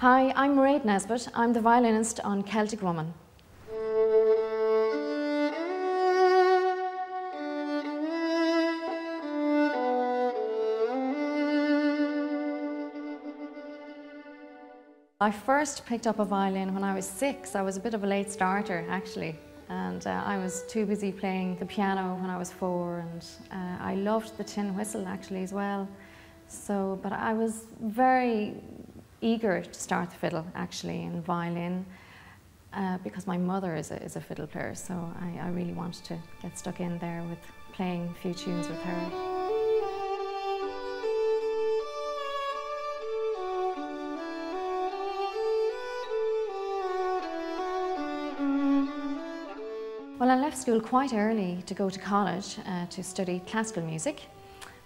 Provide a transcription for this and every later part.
Hi, I'm Mairead Nesbitt. I'm the violinist on Celtic Woman. I first picked up a violin when I was six. I was a bit of a late starter, actually. And uh, I was too busy playing the piano when I was four, and uh, I loved the tin whistle actually as well. So, but I was very eager to start the fiddle actually and violin uh, because my mother is a, is a fiddle player, so I, I really wanted to get stuck in there with playing a few tunes with her. Well, I left school quite early to go to college uh, to study classical music,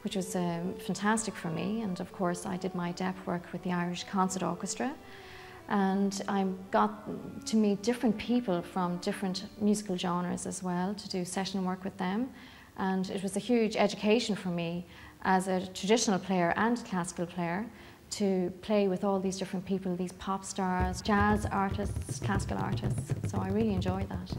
which was um, fantastic for me. And of course, I did my DEP work with the Irish Concert Orchestra. And I got to meet different people from different musical genres as well to do session work with them. And it was a huge education for me as a traditional player and classical player to play with all these different people, these pop stars, jazz artists, classical artists. So I really enjoyed that.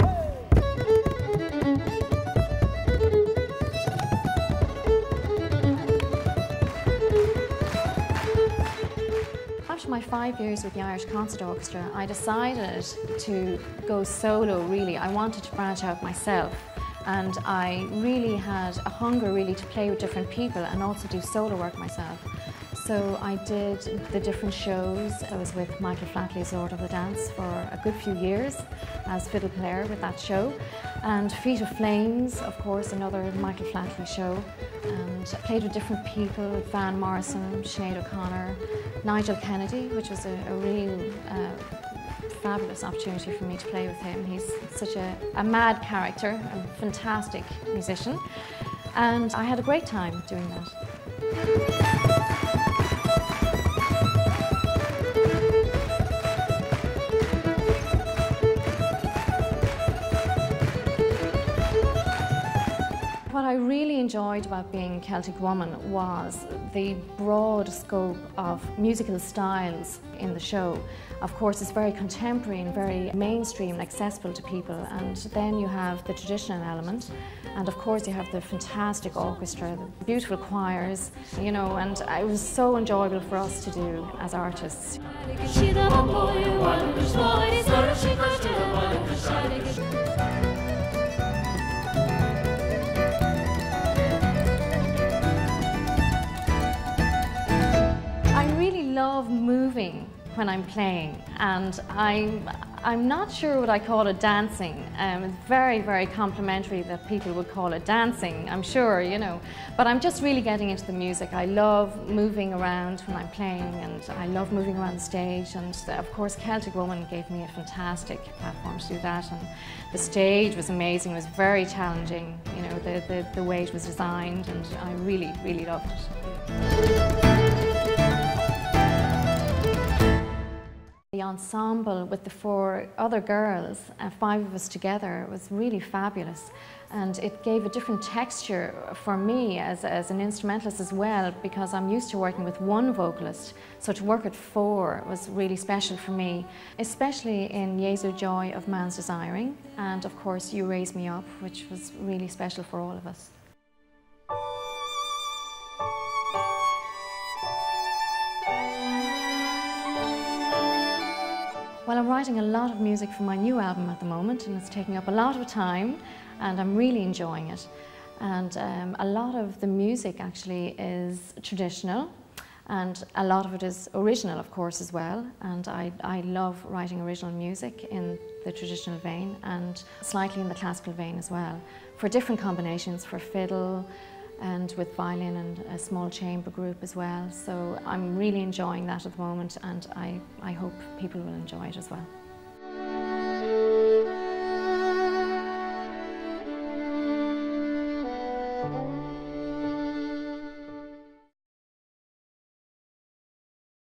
After my five years with the Irish Concert Orchestra, I decided to go solo really. I wanted to branch out myself and I really had a hunger really to play with different people and also do solo work myself. So I did the different shows. I was with Michael Flatley's Lord of the Dance for a good few years as fiddle player with that show. And Feet of Flames, of course, another Michael Flatley show. And I played with different people, Van Morrison, Sinead O'Connor, Nigel Kennedy, which was a, a real uh, fabulous opportunity for me to play with him. He's such a, a mad character, a fantastic musician. And I had a great time doing that. What I really enjoyed about being Celtic Woman was the broad scope of musical styles in the show. Of course, it's very contemporary and very mainstream and accessible to people. And then you have the traditional element. And of course, you have the fantastic orchestra, the beautiful choirs, you know, and it was so enjoyable for us to do as artists. Love moving when I'm playing and I'm, I'm not sure what I call it dancing. Um, it's very, very complimentary that people would call it dancing, I'm sure, you know. But I'm just really getting into the music. I love moving around when I'm playing and I love moving around the stage and of course Celtic Woman gave me a fantastic platform to do that and the stage was amazing, it was very challenging, you know, the, the, the way it was designed and I really, really loved it. Ensemble with the four other girls, uh, five of us together, was really fabulous. And it gave a different texture for me as, as an instrumentalist as well, because I'm used to working with one vocalist. So to work with four was really special for me, especially in Jesu Joy of Man's Desiring, and of course You Raise Me Up, which was really special for all of us. I'm writing a lot of music for my new album at the moment and it's taking up a lot of time and I'm really enjoying it. And um, a lot of the music actually is traditional and a lot of it is original, of course, as well. And I, I love writing original music in the traditional vein and slightly in the classical vein as well, for different combinations, for fiddle, and with violin and a small chamber group as well. So I'm really enjoying that at the moment and I, I hope people will enjoy it as well.